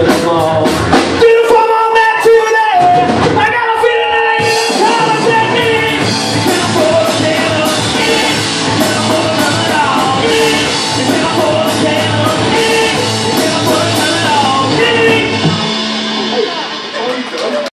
Animal is.